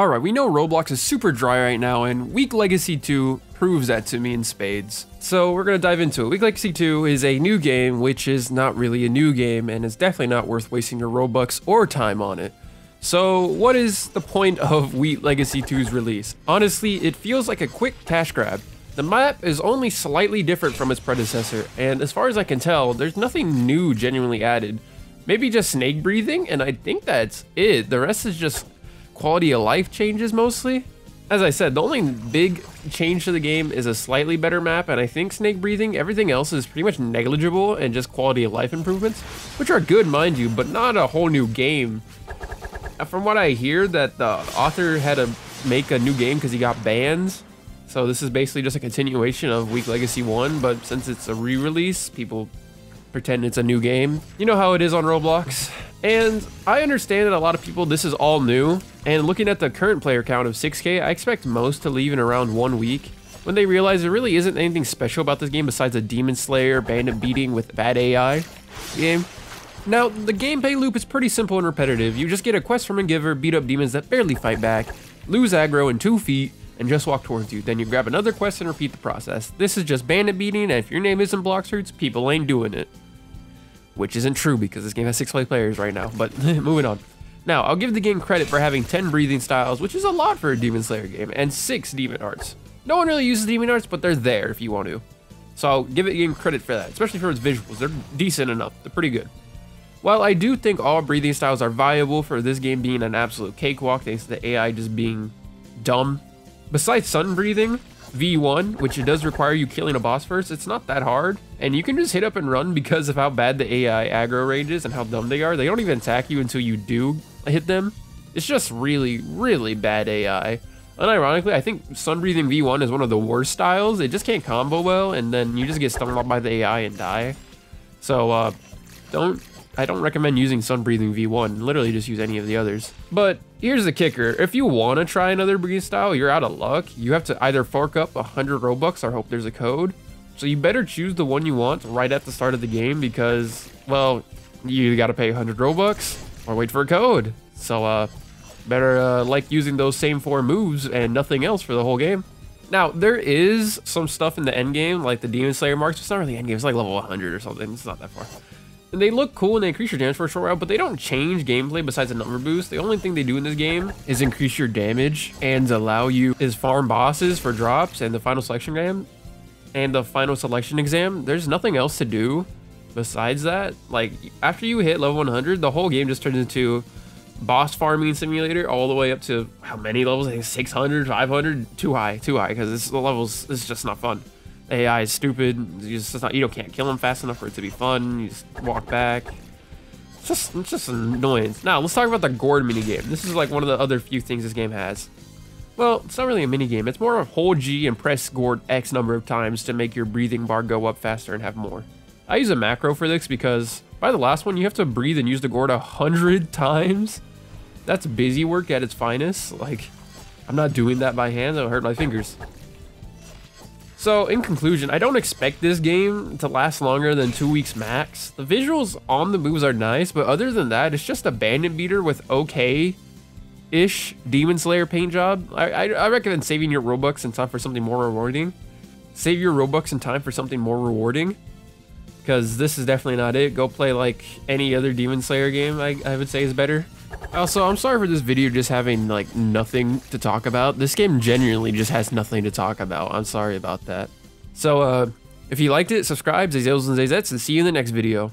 Alright, we know Roblox is super dry right now, and Weak Legacy 2 proves that to me in spades. So we're gonna dive into it. Weak Legacy 2 is a new game, which is not really a new game, and is definitely not worth wasting your Robux or time on it. So what is the point of Weak Legacy 2's release? Honestly, it feels like a quick cash grab. The map is only slightly different from its predecessor, and as far as I can tell, there's nothing new genuinely added. Maybe just snake breathing, and I think that's it. The rest is just quality of life changes mostly. As I said, the only big change to the game is a slightly better map, and I think snake breathing. Everything else is pretty much negligible and just quality of life improvements, which are good, mind you, but not a whole new game. From what I hear, that the author had to make a new game because he got bans. So this is basically just a continuation of Weak Legacy 1, but since it's a re-release, people pretend it's a new game. You know how it is on Roblox. And I understand that a lot of people, this is all new. And looking at the current player count of 6k, I expect most to leave in around one week when they realize there really isn't anything special about this game besides a Demon Slayer bandit beating with bad AI game. Now, the gameplay loop is pretty simple and repetitive. You just get a quest from a giver, beat up demons that barely fight back, lose aggro in two feet, and just walk towards you. Then you grab another quest and repeat the process. This is just bandit beating, and if your name isn't Bloxfruits, people ain't doing it which isn't true because this game has six play players right now, but moving on. Now, I'll give the game credit for having 10 breathing styles, which is a lot for a Demon Slayer game, and 6 Demon Arts. No one really uses Demon Arts, but they're there if you want to. So I'll give it game credit for that, especially for its visuals. They're decent enough. They're pretty good. While I do think all breathing styles are viable for this game being an absolute cakewalk thanks to the AI just being dumb, besides sun breathing, V1, which it does require you killing a boss first, it's not that hard. And you can just hit up and run because of how bad the AI aggro range is and how dumb they are. They don't even attack you until you do hit them. It's just really, really bad AI. Unironically, I think Sun Breathing V1 is one of the worst styles. It just can't combo well, and then you just get stung up by the AI and die. So, uh, don't I don't recommend using Sun Breathing V1. Literally just use any of the others. But here's the kicker. If you want to try another breathing style, you're out of luck. You have to either fork up 100 Robux or hope there's a code. So you better choose the one you want right at the start of the game because, well, you got to pay 100 Robux or wait for a code. So, uh, better uh, like using those same four moves and nothing else for the whole game. Now, there is some stuff in the end game, like the Demon Slayer marks. It's not really end game. It's like level 100 or something. It's not that far. And they look cool and they increase your damage for a short while, but they don't change gameplay besides a number boost. The only thing they do in this game is increase your damage and allow you is farm bosses for drops and the final selection exam and the final selection exam. There's nothing else to do besides that. Like after you hit level 100, the whole game just turns into boss farming simulator all the way up to how many levels? I think 600, 500, too high, too high because the levels is just not fun. AI is stupid. You just not, you don't can't kill them fast enough for it to be fun. You just walk back. It's just it's just annoying. Now let's talk about the gourd minigame. This is like one of the other few things this game has. Well, it's not really a minigame. It's more of hold G and press gourd X number of times to make your breathing bar go up faster and have more. I use a macro for this because by the last one, you have to breathe and use the gourd a hundred times. That's busy work at its finest. Like, I'm not doing that by hand. That'll hurt my fingers. So, in conclusion, I don't expect this game to last longer than two weeks max. The visuals on the moves are nice, but other than that, it's just a bandit beater with okay-ish Demon Slayer paint job. I, I, I recommend saving your Robux in time for something more rewarding. Save your Robux in time for something more rewarding. Because this is definitely not it. Go play like any other Demon Slayer game, I, I would say is better. Also, I'm sorry for this video just having like nothing to talk about. This game genuinely just has nothing to talk about. I'm sorry about that. So, uh, if you liked it, subscribe, Zazels and Zazettes, and see you in the next video.